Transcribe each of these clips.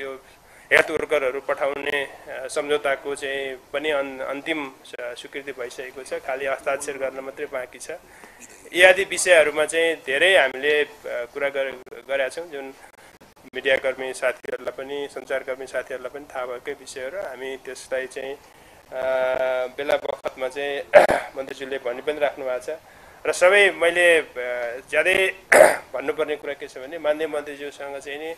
यो हेल्थ वर्करहरू पठाउने सम्झौताको चाहिँ पनि अन् अन्तिम स्वीकृति भइसकेको छ। खालि हस्ताक्षर गर्न मात्रै बाँकी छ। यी आदि विषयहरूमा चाहिँ धेरै हामीले कुरा गरे- गरेका छौँ। जुन मिडियाकर्मी साथीहरूलाई पनि सञ्चारकर्मी साथीहरूलाई पनि थाहा भएकै विषयहरू। हामी त्यसलाई चाहिँ बेला बखतमा चाहिँ मन्त्रीज्यूले भनि पनि राख्नु भएको छ। र सबै मैले ज्यादै भन्नुपर्ने कुरा के छ भने मान्य मन्त्रीज्यूसँग चाहिँ नि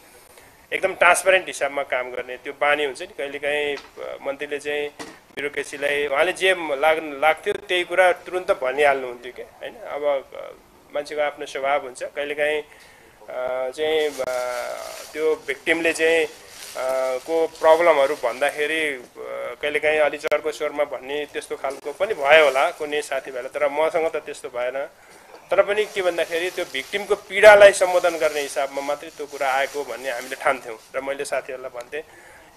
एकदम ट्रान्सपारेन्ट हिसाबमा काम गर्ने। त्यो बानी हुन्छ नि कहिलेकाहीँ मन्त्रीले चाहिँ ब्युरोक्रेसीलाई उहाँले जे लाग लाग्थ्यो त्यही कुरा तुरुन्त भनिहाल्नुहुन्थ्यो क्या होइन? अब मान्छेको आफ्नो स्वभाव हुन्छ। कहिलेकाहीँ चाहिँ त्यो भिक्टिमले चाहिँ को प्रब्लमहरू भन्दाखेरि कहिलेकाहीँ अलि चर्को स्वरमा भन्ने त्यस्तो खालको पनि भयो होला कुनै साथीभाइलाई। तर मसँग त त्यस्तो भएन। तर पनि के भन्दाखेरि त्यो भिक्टिमको पीडालाई सम्बोधन गर्ने हिसाबमा मात्रै त्यो कुरा आएको भन्ने हामीले ठान्थ्यौँ। र मैले साथीहरूलाई भन्थेँ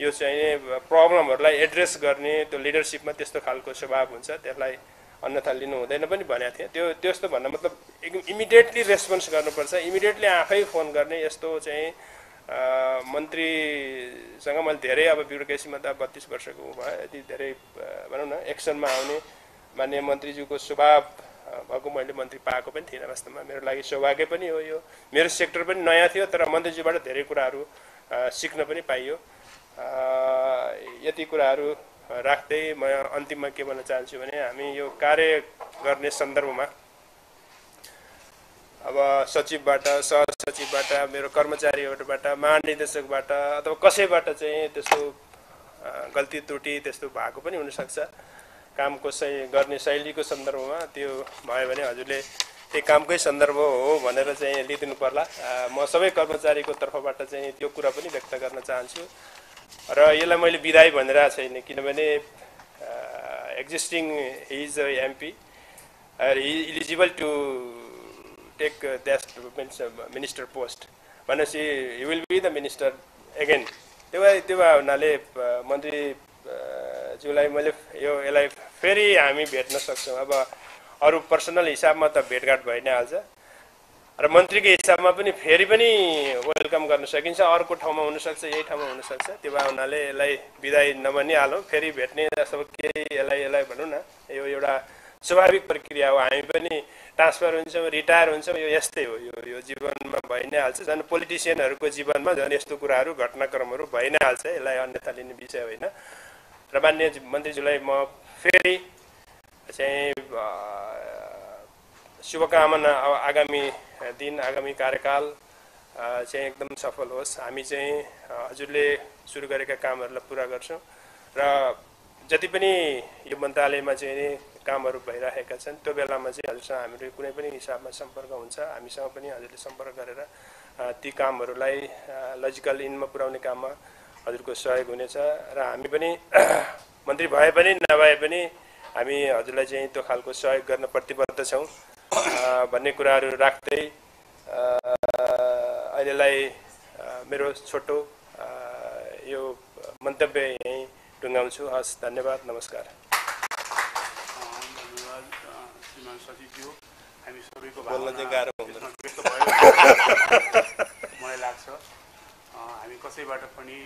यो चाहिँ प्रब्लमहरूलाई एड्रेस गर्ने त्यो लिडरसिपमा त्यस्तो खालको स्वभाव हुन्छ त्यसलाई अन्यथा लिनु हुँदैन पनि भनेको थिएँ। त्यो त्यस्तो भन्दा मतलब एकदम इमिडिएटली रेस्पोन्स गर्नुपर्छ इमिडिएटली आफै फोन गर्ने यस्तो चाहिँ मन्त्रीसँग मैले धेरै अब ब्युरोक्रेसीमा त बत्तिस वर्षको भयो यति धेरै भनौँ न एक्सनमा आउने मान्य मन्त्रीज्यूको स्वभाव भएको मैले मन्त्री पाएको पनि थिइनँ वास्तवमा। मेरो लागि सौभाग्य पनि हो यो। मेरो सेक्टर पनि नयाँ थियो तर मन्त्रीज्यूबाट धेरै कुराहरू सिक्न पनि पाइयो। यति कुराहरू राख्दै म अन्तिममा के भन्न चाहन्छु भने हामी यो कार्य गर्ने सन्दर्भमा अब सचिवबाट सहसचिवबाट मेरो कर्मचारीहरूबाट महानिर्देशकबाट अथवा कसैबाट चाहिँ त्यस्तो गल्ती त्रुटि त्यस्तो भएको पनि हुनसक्छ। कामको शै गर्ने शैलीको सन्दर्भमा त्यो भयो भने हजुरले त्यही कामकै सन्दर्भ हो भनेर चाहिँ लिइदिनु पर्ला। अ, म सबै कर्मचारीको तर्फबाट चाहिँ त्यो कुरा पनि व्यक्त गर्न चाहन्छु। र यसलाई मैले विदाई भनिरहेको छैन किनभने existing is MP he eligible to take that means minister post भनेपछि he will be the minister again त्यो भए त्यो भए हुनाले अ, मन्त्री अ, ज्यूलाई मैले यो यसलाई फेरि हामी भेट्न सक्छौँ। अब अरू पर्सनल हिसाबमा त भेटघाट भइ नै हाल्छ। र मन्त्रीको हिसाबमा पनि फेरि पनि वेलकम गर्न सकिन्छ। अर्को ठाउँमा हुनसक्छ यही ठाउँमा हुनसक्छ। त्यो भए हुनाले यसलाई विदाई नभनिहालौँ। फेरि भेट्ने जस्तो केही यसलाई यसलाई भनौँ न यो एउटा स्वाभाविक प्रक्रिया हो। हामी पनि ट्रान्सफर हुन्छौँ रिटायर हुन्छौँ। यो यस्तै हो। यो यो जीवनमा भइ नै हाल्छ। झन् पोलिटिसियनहरूको जीवनमा झन् यस्तो कुराहरू घटनाक्रमहरू भइ नै हाल्छ। यसलाई अन्यथा लिने विषय होइन। र मान्य मन्त्रीज्यूलाई म फेरि चाहिँ शुभकामना अब आगामी दिन आगामी कार्यकाल चाहिँ एकदम सफल होस्। हामी चाहिँ हजुरले सुरु गरेका कामहरूलाई पुरा गर्छौँ र जति पनि यो मन्त्रालयमा चाहिँ कामहरू भइरहेका छन् त्यो बेलामा चाहिँ हजुरसँग हाम्रो कुनै पनि हिसाबमा सम्पर्क हुन्छ। हामीसँग पनि हजुरले सम्पर्क गरेर ती कामहरूलाई लजिकल इनमा पुर्याउने काममा हजुरको सहयोग हुनेछ र हामी पनि मन्त्री भए पनि नभए पनि हामी हजुरलाई चाहिँ त्यो खालको सहयोग गर्न प्रतिबद्ध छौँ। भन्ने कुराहरू राख्दै अ, अहिलेलाई मेरो छोटो यो मन्तव्य यहीँ टुङ्गाउँछु हस् धन्यवाद नमस्कार। मलाई लाग्छ हामी कसैबाट पनि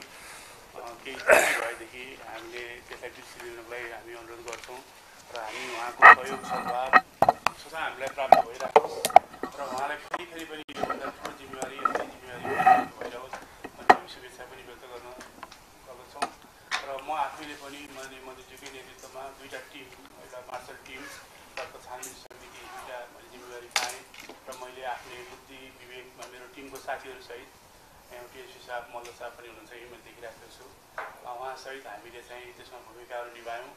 केही भएदेखि हामीले त्यसलाई लागि हामी अनुरोध गर्छौँ र हामी उहाँको सहयोग सद्भाव सदा हामीलाई प्राप्त भइराखोस् र उहाँलाई फेरि फेरि पनि योभन्दा ठुलो जिम्मेवारी यस्तै जिम्मेवारी भइरहोस् भन्ने हामी शुभेच्छा पनि व्यक्त गर्न गर्दछौँ। र म आफैले पनि मैले मन्त्रीज्यूकै नेतृत्वमा दुईवटा टिम एउटा मार्सल टिम तर्फ छानबिन समिति दुईवटा मैले जिम्मेवारी पाएँ र मैले आफ्नै बुद्धि विवेकमा मेरो टिमको साथीहरूसहित यहाँ टिएसपी साहब मल्ल साहब पनि हुनुहुन्छ यही मैले देखिरहेको छु उहाँसहित हामीले चाहिँ त्यसमा भूमिकाहरू निभायौँ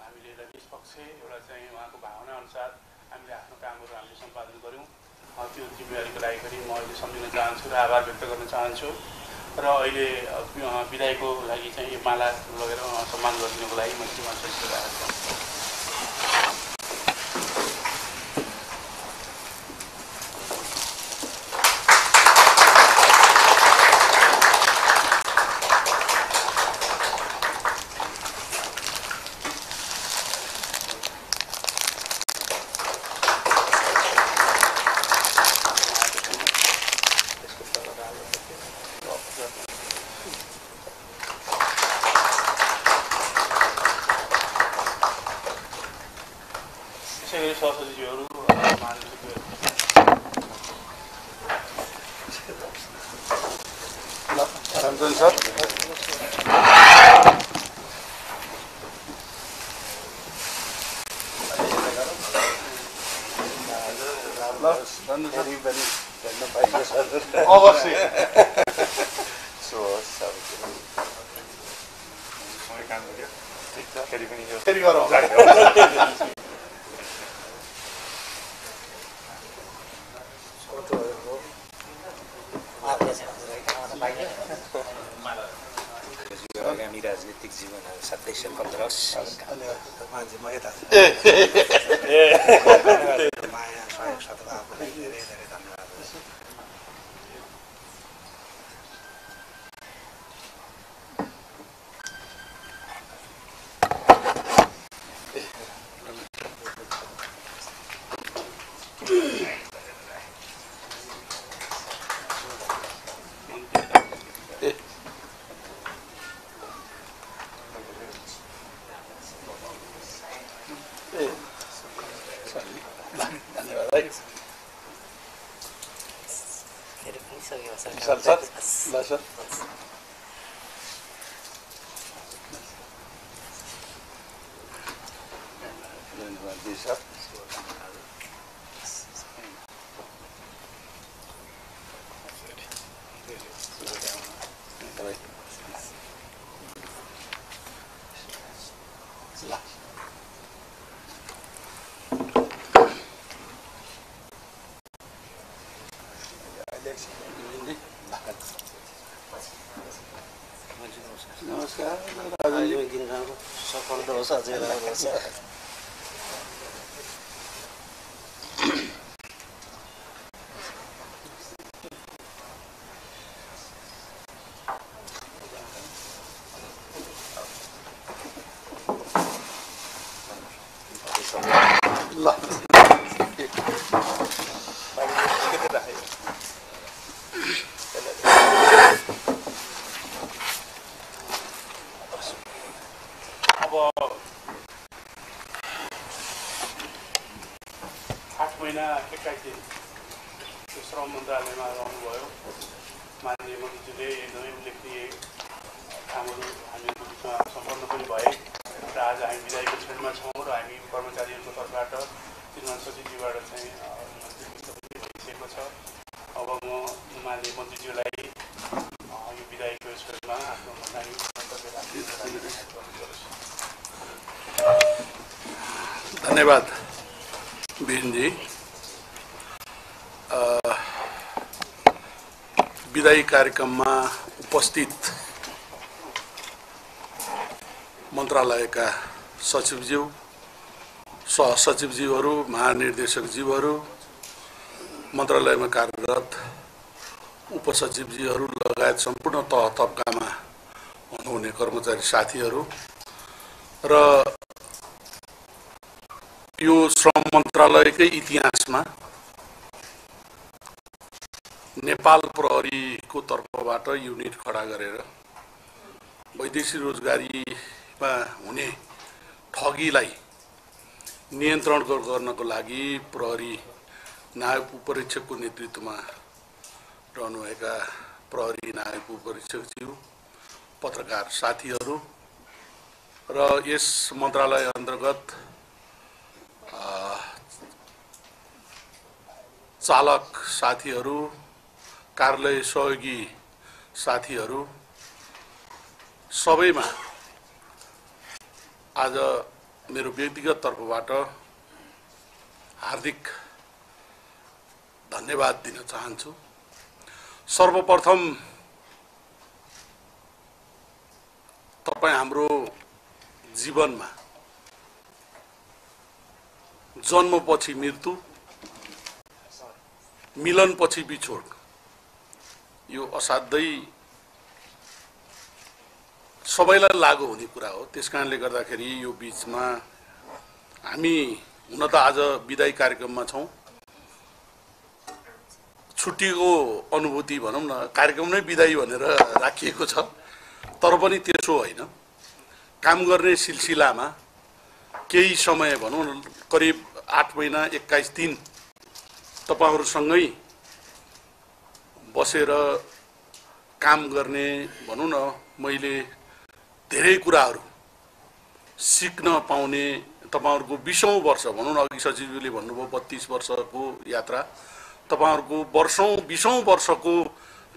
हामीले एउटा निष्पक्ष एउटा चाहिँ उहाँको भावना अनुसार हामीले आफ्नो कामहरू हामीले सम्पादन गऱ्यौँ त्यो जिम्मेवारीको लागि पनि म अहिले सम्झिन चाहन्छु र आभार व्यक्त गर्न चाहन्छु र अहिले विदायको लागि चाहिँ माला लगेर सम्मान गरिदिनुको लागि म श्रीमान आगामी राजनीतिक जीवनहरू साथै सफल रहोस् मान्छे म यता माया सहयोग सद्भावको लागि धेरै धेरै धन्यवाद सर सर ल सर धन्यवाद जी सर नमस्कार love बिरेनजी अ, विदायी कार्यक्रममा उपस्थित मन्त्रालयका सचिवज्यू सहसचिवज्यूहरू महानिर्देशकज्यूहरू मन्त्रालयमा कार्यरत उपसचिवज्यूहरू लगायत सम्पूर्ण तह तब्कामा हुनुहुने कर्मचारी साथीहरू र यो श्रम मन्त्रालयकै इतिहासमा नेपाल प्रहरीको तर्फबाट युनिट खडा गरेर वैदेशिक रोजगारीमा हुने ठगीलाई नियन्त्रण गर- गर्नको लागि प्रहरी नायक उपरीक्षकको नेतृत्वमा रहनुभएका प्रहरी नायक उपरीक्षकज्यू पत्रकार साथीहरू र यस मन्त्रालय अन्तर्गत चालक साथीहरू कार्यालय सहयोगी साथीहरू सबैमा आज मेरो व्यक्तिगत तर्फबाट हार्दिक धन्यवाद दिन चाहन्छु। सर्वप्रथम तपाईँ हाम्रो जीवनमा जन्मपछि मृत्यु मिलनपछि बिछोड। यो असाध्यै सबैलाई लागु हुने कुरा हो। त्यस कारणले गर्दाखेरि यो बिचमा हामी हुन त आज विदाई कार्यक्रममा छौँ। छुट्टीको अनुभूति भनौँ न कार्यक्रम नै विदाई भनेर राखिएको छ। तर पनि त्यसो होइन। काम गर्ने सिलसिलामा केही समय भनौँ न करिब आठ महिना एक्काइस दिन तपाईँहरूसँगै बसेर काम गर्ने भनौँ न मैले धेरै कुराहरू सिक्न पाउने तपाईँहरूको बिसौँ वर्ष भनौँ न अघि सचिवले भन्नुभयो बत्तिस वर्षको यात्रा। तपाईँहरूको वर्षौँ बिसौँ वर्षको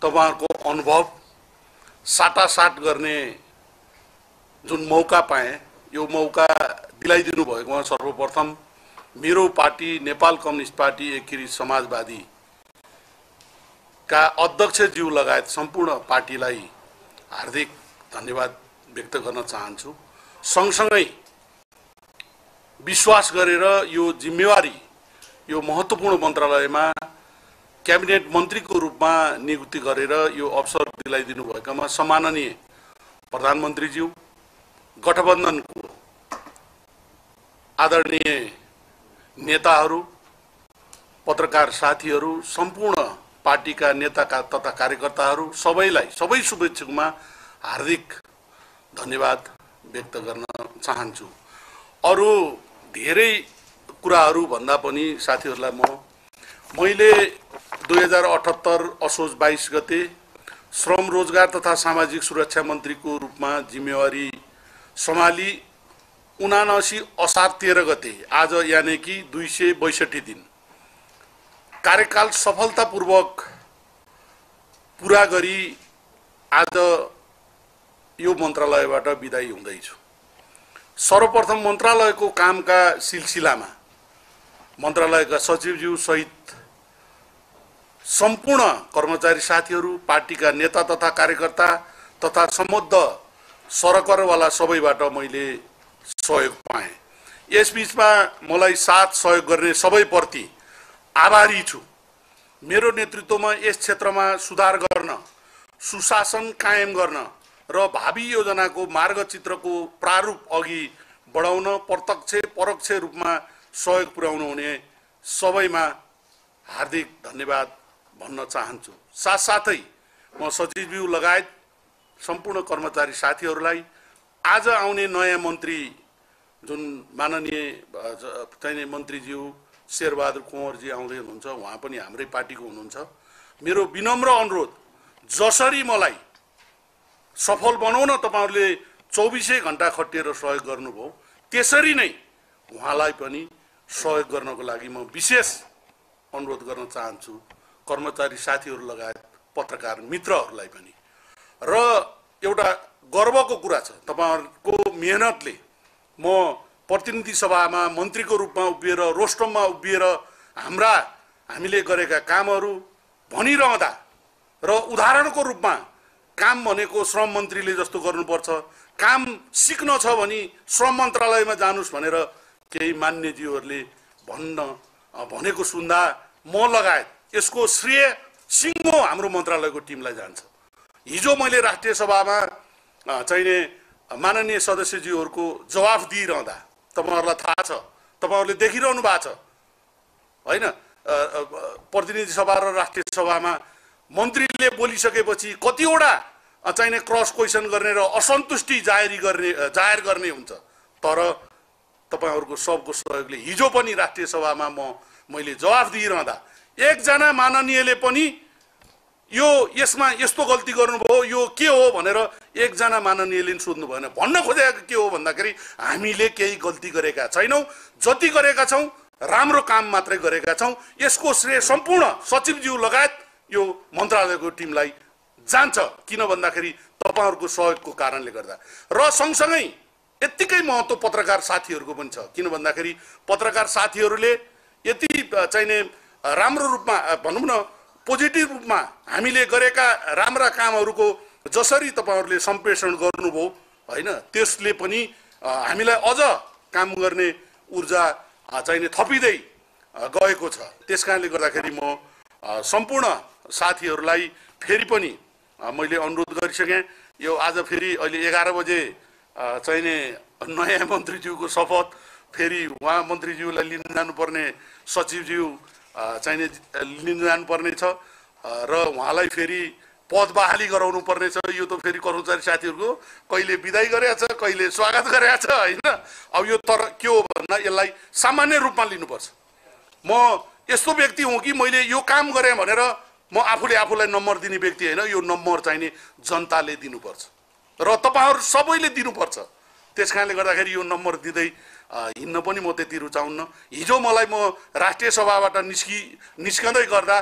तपाईँहरूको अनुभव साटासाट गर्ने जुन मौका पाएँ यो मौका दिलाइदिनु भएकोमा सर्वप्रथम। मेरो party Nepal communist party Samajwadi का अध्यक्षज्यू लगायत सम्पूर्ण पार्टीलाई हार्दिक धन्यवाद व्यक्त गर्न चाहन्छु। सँगसँगै विश्वास गरेर यो जिम्मेवारी यो महत्त्वपूर्ण मन्त्रालयमा क्याबिनेट मन्त्रीको रूपमा नियुक्ति गरेर यो अवसर दिलाइदिनु भएकामा सम्माननीय प्रधानमन्त्रीज्यू गठबन्धनको आदरणीय नेताहरू पत्रकार साथीहरू सम्पूर्ण पार्टीका नेताका तथा कार्यकर्ताहरू सबैलाई सबै शुभेच्छुकमा हार्दिक धन्यवाद व्यक्त गर्न चाहन्छु। अरू धेरै कुराहरू भन्दा पनि साथीहरूलाई म मैले दुई हजार अठहत्तर असोज बाइस गते श्रम रोजगार तथा सामाजिक सुरक्षा मन्त्रीको रूपमा जिम्मेवारी सम्हाली उनासी असार तेह्र गते आज यानि कि दुई सय बैसठी दिन। कार्यकाल सफलतापूर्वक पुरा गरी आज यो मन्त्रालयबाट बिदाई हुँदैछु। सर्वप्रथम मन्त्रालयको कामका सिलसिलामा मन्त्रालयका सचिवज्यू सहित सम्पूर्ण कर्मचारी साथीहरू पार्टीका नेता तथा कार्यकर्ता तथा सम्बद्ध सरकारवाला सबैबाट मैले सहयोग पाएँ। यसबिचमा मलाई साथ सहयोग गर्ने सबैप्रति आभारी छु। मेरो नेतृत्वमा यस क्षेत्रमा सुधार गर्न सुशासन कायम गर्न र भावी योजनाको मार्गचित्रको प्रारूप अघि बढाउन प्रत्यक्ष परोक्ष रूपमा सहयोग पुर्याउनु हुने सबैमा हार्दिक धन्यवाद भन्न चाहन्छु। साथसाथै म सचिवज्यू लगायत सम्पूर्ण कर्मचारी साथीहरूलाई आज आउने नयाँ मन्त्री जुन माननीय चाहिने मन्त्रीज्यू शेरबहादुर कुँवरजी आउँदै हुनुहुन्छ उहाँ पनि हाम्रै पार्टीको हुनुहुन्छ। मेरो विनम्र अनुरोध जसरी मलाई सफल बनाउन तपाईँहरूले चौबिसै घन्टा खटिएर सहयोग गर्नुभयो त्यसरी नै उहाँलाई पनि सहयोग गर्नको लागि म विशेष अनुरोध गर्न चाहन्छु। कर्मचारी साथीहरू लगायत पत्रकार मित्रहरूलाई पनि। र एउटा गर्वको कुरा छ तपाईँहरूको मेहनतले म प्रतिनिधि सभामा मन्त्रीको रूपमा उभिएर रोस्टममा उभिएर हाम्रा हामीले गरेका कामहरू भनिरहँदा र उदाहरणको रूपमा काम भनेको श्रम मन्त्रीले जस्तो गर्नुपर्छ काम सिक्न छ भने श्रम मन्त्रालयमा जानुहोस् भनेर केही मान्यज्यूहरूले भन्न भनेको सुन्दा म लगायत यसको श्रेय सिङ्गो हाम्रो मन्त्रालयको टिमलाई जान्छ। हिजो मैले राष्ट्रिय सभामा चाहिने माननीय सदस्यज्यूहरूको जवाफ दिइरहँदा तपाईँहरूलाई थाहा छ तपाईँहरूले देखिरहनु भएको छ। होइन प्रतिनिधि सभा र राष्ट्रिय सभामा मन्त्रीले बोलिसकेपछि कतिवटा चाहिने क्रस क्वेसन गर्ने र असन्तुष्टि जाहेरी गर्ने जाहेर गर्ने हुन्छ। तर तपाईँहरूको सबको सहयोगले हिजो पनि राष्ट्रिय सभामा म मैले जवाफ दिइरहँदा एकजना माननीयले पनि यो यसमा यस्तो गल्ती गर्नुभयो यो के हो भनेर एकजना माननीयले सोध्नु भएन। भन्न खोजेको के हो भन्दाखेरि हामीले केही गल्ती गरेका छैनौँ। जति गरेका छौँ राम्रो काम मात्रै गरेका छौँ। यसको श्रेय सम्पूर्ण सचिवज्यू लगायत यो मन्त्रालयको टिमलाई जान्छ। किन भन्दाखेरि तपाईँहरूको सहयोगको कारणले गर्दा। र सँगसँगै यत्तिकै महत्त्व पत्रकार साथीहरूको पनि छ। किन भन्दाखेरि पत्रकार साथीहरूले यति चाहिने राम्रो रूपमा भनौँ न पोजिटिभ रूपमा हामीले गरेका राम्रा कामहरूको जसरी तपाईँहरूले सम्प्रेषण गर्नुभयो होइन त्यसले पनि हामीलाई अझ काम गर्ने ऊर्जा चाहिने थपिँदै गएको छ। त्यस कारणले गर्दाखेरि म सम्पूर्ण साथीहरूलाई फेरि पनि मैले अनुरोध गरिसकेँ। यो आज फेरि अहिले एघार बजे चाहिने नयाँ मन्त्रीज्यूको शपथ फेरि उहाँ मन्त्रीज्यूलाई लिन जानुपर्ने सचिवज्यू चाहिने लिन जानुपर्ने छ। र उहाँलाई फेरि पद बहाली गराउनु पर्ने छ। यो त फेरि कर्मचारी साथीहरूको कहिले विदाई गरेको छ कहिले स्वागत गरेको छ होइन? अब यो तर के हो भन्दा यसलाई सामान्य रूपमा लिनुपर्छ। म यस्तो व्यक्ति हुँ कि मैले यो काम गरेँ भनेर म आफूले आफूलाई नम्बर दिने व्यक्ति होइन। यो नम्बर चाहिने जनताले दिनुपर्छ। र तपाईँहरू सबैले दिनुपर्छ। त्यस कारणले गर्दाखेरि यो नम्बर दिँदै हिँड्न पनि म त्यति रुचाउन्न। हिजो मलाई म राष्ट्रिय सभाबाट निस्कि निस्कँदै गर्दा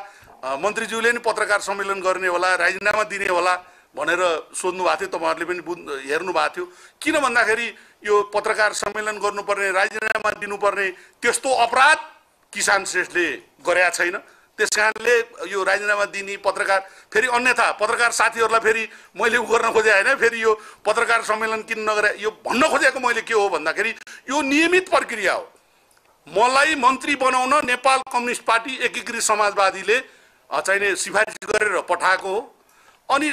मन्त्रीज्यूले नि पत्रकार सम्मेलन गर्ने होला राजीनामा दिने होला भनेर सोध्नु भएको थियो तपाईँहरूले पनि बुझ्नु हेर्नु भएको थियो। किन भन्दाखेरि यो पत्रकार सम्मेलन गर्नुपर्ने राजीनामा दिनुपर्ने त्यस्तो अपराध किसान श्रेष्ठले गरेका छैन। त्यस कारणले यो राजीनामा दिने पत्रकार फेरि अन्यथा पत्रकार साथीहरूलाई फेरि मैले उ गर्न खोजेँ होइन फेरि यो पत्रकार सम्मेलन किन नगरे यो भन्न खोजेको मैले के हो भन्दाखेरि यो नियमित प्रक्रिया हो। मलाई मन्त्री बनाउन नेपाल कम्युनिस्ट पार्टी एकीकृत समाजवादीले चाहिने सिफारिस गरेर पठाएको हो। अनि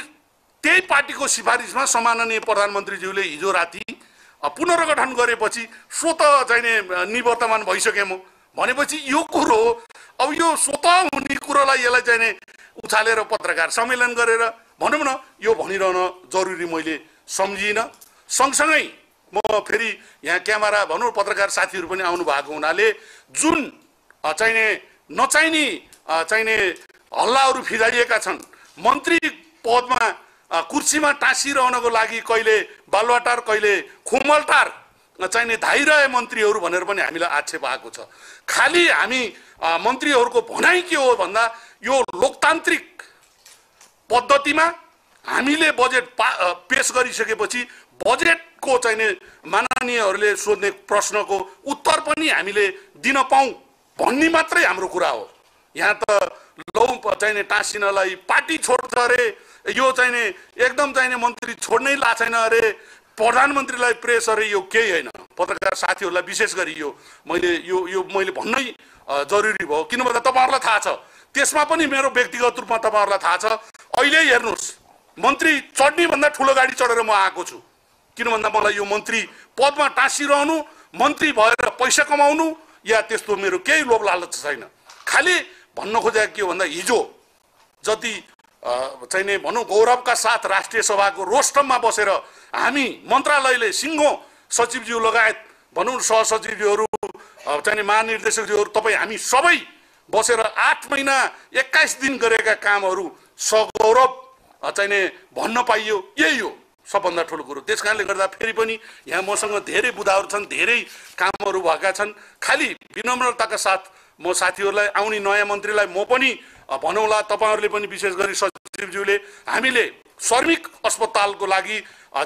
त्यही पार्टीको सिफारिसमा सम्माननीय प्रधानमन्त्रीज्यूले हिजो राति पुनर्गठन गरेपछि स्वत चाहिने निवर्तमान भइसकेँ म। भनेपछि यो कुरो अब यो स्वत हुने कुरोलाई यसलाई चाहिने उछालेर पत्रकार सम्मेलन गरेर भनौँ न यो भनिरहन जरुरी मैले सम्झिनँ। सँगसँगै म फेरि यहाँ क्यामेरा भनौँ पत्रकार साथीहरू पनि आउनु भएको हुनाले जुन चाहिने नचाहिने चाहिने हल्लाहरू फिजाइएका छन् मन्त्री पदमा कुर्सीमा टाँसिरहनको लागि कहिले बालुवाटार कहिले खुमलटार चाहिने धाइरहे मन्त्रीहरू भनेर पनि हामीलाई आक्षेप आएको छ। खालि हामी मन्त्रीहरूको भनाइ के हो भन्दा यो लोकतान्त्रिक पद्धतिमा हामीले बजेट पा पेस गरिसकेपछि बजेटको चाहिने माननीयहरूले सोध्ने प्रश्नको उत्तर पनि हामीले दिन पाऊँ भन्ने मात्रै हाम्रो कुरा हो। यहाँ त लौ चाहिने टाँसिनलाई पार्टी छोड्छ अरे यो चाहिने एकदम चाहिने मन्त्री छोड्नै ला छैन अरे प्रधानमन्त्रीलाई प्रेस अरे यो केही होइन। पत्रकार साथीहरूलाई विशेष गरी यो मैले यो यो मैले भन्नै जरुरी भयो। किन भन्दा तपाईँहरूलाई थाहा छ त्यसमा पनि मेरो व्यक्तिगत रूपमा तपाईँहरूलाई थाहा छ। अहिले हेर्नुहोस् मन्त्री चढ्ने भन्दा ठुलो गाडी चढेर म आएको छु। किन भन्दा मलाई यो मन्त्री पदमा टाँसिरहनु मन्त्री भएर पैसा कमाउनु या त्यस्तो मेरो केही लोभ लालच छैन। खालि भन्न खोजेको के हो भन्दा हिजो जति अ, चाहिने भनौँ गौरवका साथ राष्ट्रिय सभाको रोस्टममा बसेर हामी मन्त्रालयले सिङ्गो सचिवज्यू लगायत भनौँ सहसचिवज्यूहरू अ, चाहिने महानिर्देशकज्यूहरू तपाईँ हामी सबै बसेर आठ महिना एक्काइस दिन गरेका कामहरू सगौरव चाहिने भन्न पाइयो। यही हो सबभन्दा ठुलो कुरो। त्यस कारणले गर्दा फेरि पनि यहाँ मसँग धेरै बुदाहरू छन् धेरै कामहरू भएका छन्। खालि विनम्रताका साथ म साथीहरूलाई आउने नयाँ मन्त्रीलाई म पनि भनौँला तपाईँहरूले पनि विशेष गरी सचिवज्यूले हामीले श्रमिक अस्पतालको लागि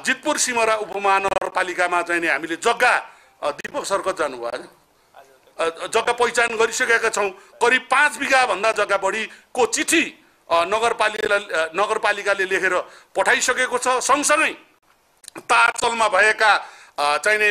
जितपुर सिमरा उपमहानगरपालिकामा चाहिने हामीले जग्गा दिपक सरकत जानुभयो जग्गा पहिचान गरिसकेका छौँ। करिब पाँच बिघाभन्दा जग्गा बढीको चिठी अ, नगरपालिकाले लेखेर पठाइसकेको छ। सँगसँगै ताचलमा भएका चाहिने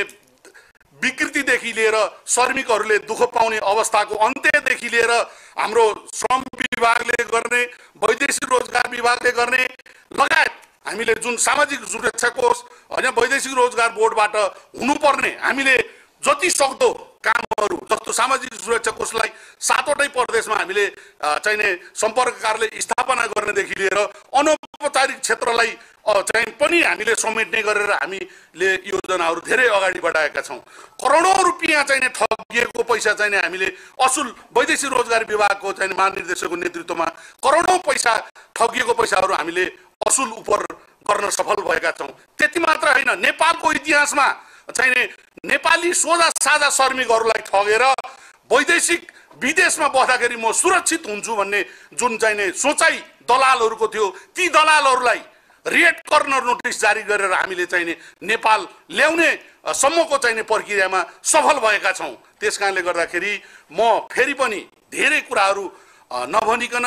विकृतिदेखि लिएर श्रमिकहरूले दुःख पाउने अवस्थाको अन्त्यदेखि लिएर हाम्रो श्रम विभागले गर्ने वैदेशिक रोजगार विभागले गर्ने लगायत हामीले जुन सामाजिक सुरक्षा कोष होइन वैदेशिक रोजगार बोर्डबाट हुनुपर्ने हामीले जति सक्दो कामहरू जस्तो सामाजिक सुरक्षा कोषलाई सातवटै प्रदेशमा हामीले चाहिने सम्पर्क कार्यालय स्थापना गर्नेदेखि लिएर अनौपचारिक क्षेत्रलाई चाहिँ पनि हामीले समेट्ने गरेर हामीले योजनाहरू धेरै अगाडि बढाएका छौँ। करोडौँ रुपियाँ चाहिने ठगिएको पैसा चाहिने हामीले असुल वैदेशिक रोजगार विभागको चाहिने महानिर्देशकको नेतृत्वमा करोडौँ पैसा ठगिएको पैसाहरू हामीले असुल उपर गर्न सफल भएका छौँ। त्यति मात्र होइन नेपालको इतिहासमा चाहिने नेपाली सोझा साझा श्रमिकहरूलाई ठगेर वैदेशिक विदेशमा बस्दाखेरि म सुरक्षित हुन्छु भन्ने जुन चाहिने सोचाइ दलालहरूको थियो ती दलालहरूलाई रेड कर्नर नोटिस जारी गरेर हामीले चाहिने नेपाल ल्याउने सम्मको चाहिने प्रक्रियामा सफल भएका छौँ। त्यस कारणले गर्दाखेरि म फेरि पनि धेरै कुराहरू नभनिकन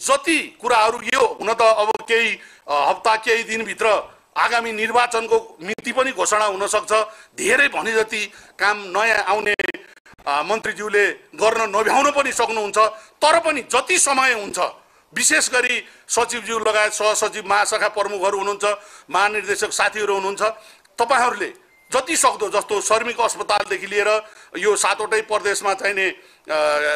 जति कुराहरू यो हुन त अब केही हप्ता केही दिनभित्र आगामी निर्वाचनको मिति पनि घोषणा हुनसक्छ। धेरै भने जति काम नयाँ आउने मन्त्रीज्यूले गर्न नभ्याउन पनि सक्नुहुन्छ तर पनि जति समय हुन्छ विशेष गरी सचिवज्यू लगायत सहसचिव महाशाखा प्रमुखहरू हुनुहुन्छ महानिर्देशक साथीहरू हुनुहुन्छ। तपाईँहरूले जति सक्दो जस्तो श्रमिक अस्पतालदेखि लिएर यो सातवटै प्रदेशमा चाहिने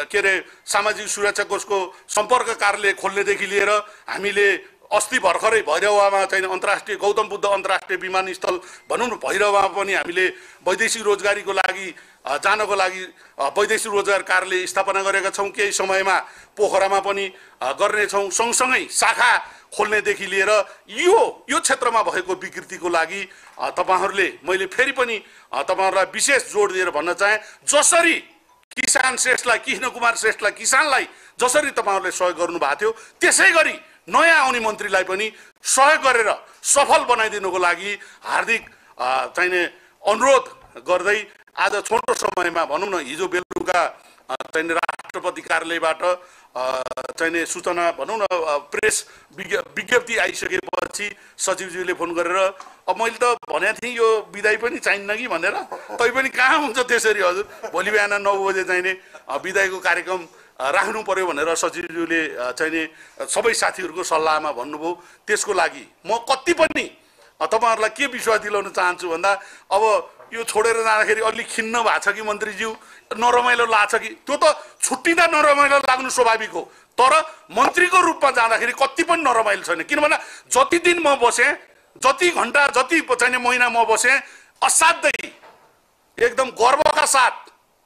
के अरे सामाजिक सुरक्षा कोषको सम्पर्क कार्यालय खोल्नेदेखि लिएर हामीले अस्ति भर्खरै भैरवामा चाहिँ अन्तर्राष्ट्रिय गौतम बुद्ध अन्तर्राष्ट्रिय विमानस्थल भनौँ न भैरवामा पनि हामीले वैदेशिक रोजगारीको लागि जानको लागि वैदेशिक रोजगार कार्यालय स्थापना गरेका छौँ। केही समयमा पोखरामा पनि गर्नेछौँ सँगसँगै शाखा खोल्नेदेखि लिएर यो यो क्षेत्रमा भएको विकृतिको लागि तपाईँहरूले मैले फेरि पनि तपाईँहरूलाई विशेष जोड दिएर भन्न चाहेँ जसरी किसान श्रेष्ठलाई कृष्ण कुमार श्रेष्ठलाई किसानलाई जसरी तपाईँहरूले सहयोग गर्नुभएको थियो त्यसै गरी नयाँ आउने मन्त्रीलाई पनि सहयोग गरेर सफल बनाइदिनुको लागि हार्दिक चाहिने अनुरोध गर्दै आज छोटो समयमा भनौँ न हिजो बेलुका अ, चाहिने राष्ट्रपति कार्यालयबाट चाहिने सूचना भनौँ न प्रेस विज्ञ विज्ञप्ति आइसकेपछि सचिवज्यूले फोन गरेर अब मैले त भनेको थिएँ यो विदाई पनि चाहिन्न कि भनेर। तै पनि कहाँ हुन्छ त्यसरी हजुर। भोलि बिहान नौ बजे चाहिने विदाईको कार्यक्रम राख्नु पर्यो भनेर सचिवज्यूले चाहिने सबै साथीहरूको सल्लाहमा भन्नुभयो। त्यसको लागि म कति पनि तपाईँहरूलाई के विश्वास दिलाउन चाहन्छु भन्दा अब यो छोडेर जाँदाखेरि अलिक खिन्न भएको छ कि मन्त्रीज्यू? नरमाइलो लाग्छ कि? त्यो त छुट्टिँदा नरमाइलो लाग्नु स्वाभाविक हो। तर मन्त्रीको रूपमा जाँदाखेरि कति पनि नरमाइलो छैन। किन भन्दा जति दिन म बसेँ जति घन्टा जति चाहिने महिना म बसेँ असाध्यै एकदम गर्वका साथ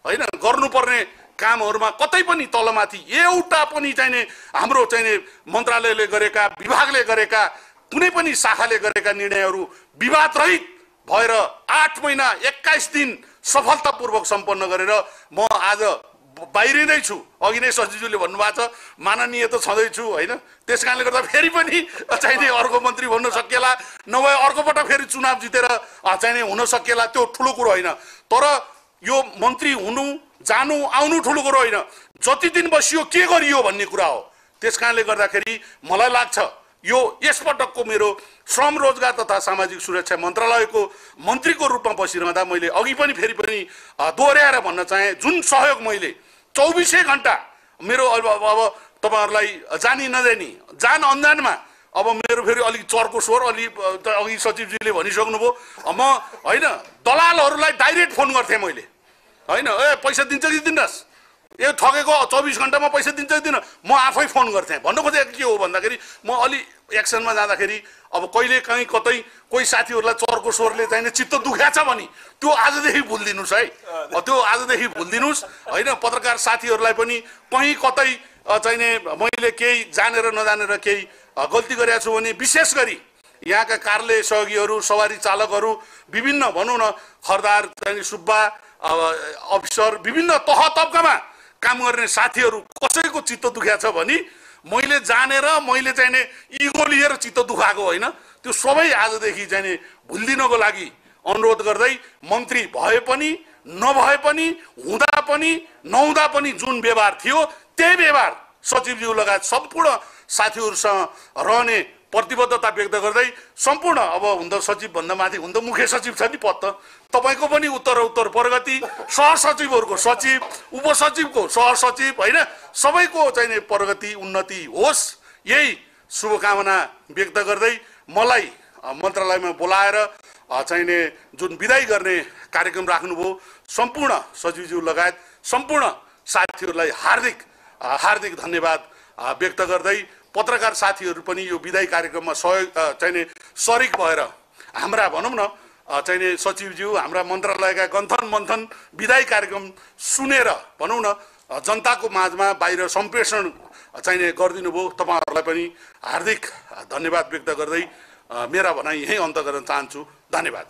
होइन गर्नुपर्ने कामहरूमा कतै पनि तलमाथि एउटा पनि चाहिने हाम्रो चाहिने मन्त्रालयले गरेका विभागले गरेका कुनै पनि शाखाले गरेका निर्णयहरू विवादरहित भएर आठ महिना एक्काइस दिन सफलतापूर्वक सम्पन्न गरेर म आज बाहिरिँदै छु। अघि नै सचिवज्यूले भन्नुभएको छ माननीय त छँदैछु होइन? त्यस कारणले गर्दा फेरि पनि चाहिने अर्को मन्त्री भन्न सकिएला नभए अर्को पटक फेरि चुनाव जितेर चाहिने हुन सकिएला त्यो ठुलो कुरो होइन। तर यो मन्त्री हुनु जानु आउनु ठुलो कुरो होइन। जति दिन बसियो के गरियो भन्ने कुरा हो। त्यस कारणले गर्दाखेरि मलाई लाग्छ यो यसपटकको मेरो श्रम रोजगार तथा सामाजिक सुरक्षा मन्त्रालयको मन्त्रीको रूपमा बसिरहँदा मैले अघि पनि फेरि पनि दोहोऱ्याएर भन्न चाहेँ जुन सहयोग मैले चौबिसै घन्टा मेरो अब अब अब तपाईँहरूलाई जानी नजानी जान अन्जानमा अब मेरो फेरि अलिक चर्को स्वर अलिक अ, त अघि सचिवजीले भनिसक्नुभयो। म होइन दलालहरूलाई डाइरेक्ट फोन गर्थेँ मैले। होइन ए पैसा दिन्छ कि दिनुहोस् यो ठगेको चौबिस घन्टामा पैसा दिन्छ कि दिन म आफै फोन गर्थेँ। भन्नु खोजेको के हो भन्दाखेरि म अलि एक्सनमा जाँदाखेरि अब कहिले काहीँ कतै कोही साथीहरूलाई चर्को स्वरले चाहिने चित्त दुख्या छ भने त्यो आजदेखि भुलिदिनुहोस् है। त्यो आजदेखि भुलिदिनुहोस्। होइन पत्रकार साथीहरूलाई पनि कहीँ कतै चाहिने मैले केही जानेर नजानेर केही गल्ती गरेको छु भने विशेष गरी यहाँका कार्यालय सहयोगीहरू सवारी चालकहरू विभिन्न भनौँ न खरदार चाहिने सुब्बा अफिसर विभिन्न तह तब्कामा काम गर्ने साथीहरू कसैको चित्त दुख्या छ भने मैले जानेर मैले चाहिने इगो लिएर चित्त दुखाएको होइन। त्यो सबै आजदेखि चाहिने भुलिदिनको लागि अनुरोध गर्दै मन्त्री भए पनि नभए पनि हुँदा पनि नहुँदा पनि जुन व्यवहार थियो त्यही व्यवहार सचिवज्यू लगायत सम्पूर्ण साथीहरूसँग रहने प्रतिबद्धता व्यक्त गर्दै सम्पूर्ण अब हुन त सचिवभन्दा माथि हुन त मुख्य सचिव छ नि पद त। तपाईँको पनि उत्तर उत्तर प्रगति सहसचिवहरूको सचिव उपसचिवको सहसचिव होइन? सबैको चाहिने प्रगति उन्नति होस् यही शुभकामना व्यक्त गर्दै मलाई मन्त्रालयमा बोलाएर चाहिने जुन विदाई गर्ने कार्यक्रम राख्नुभयो सम्पूर्ण सचिवज्यू लगायत सम्पूर्ण साथीहरूलाई हार्दिक हार्दिक धन्यवाद व्यक्त गर्दै पत्रकार साथीहरू पनि यो विदाई कार्यक्रममा सहयोग चाहिने सरिक भएर हाम्रा भनौँ न चाहिने सचिवज्यू हाम्रा मन्त्रालयका गन्थन मन्थन विदाई कार्यक्रम सुनेर भनौँ न जनताको माझमा बाहिर सम्प्रेषण चाहिने गरिदिनु भयो तपाईँहरूलाई पनि हार्दिक धन्यवाद व्यक्त गर्दै मेरा भनाइ यहीँ अन्त गर्न चाहन्छु। धन्यवाद।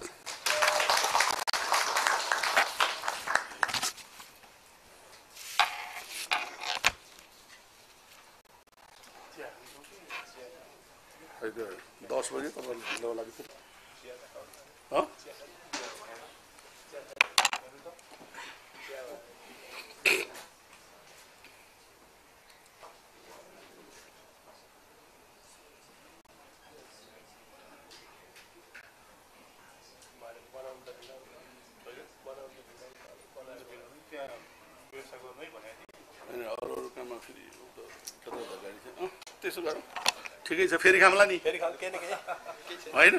दस बजे तपाईँहरूले ढिलो लागि त्यसो गरौँ ठिकै छ फेरि खाउँला नि। होइन?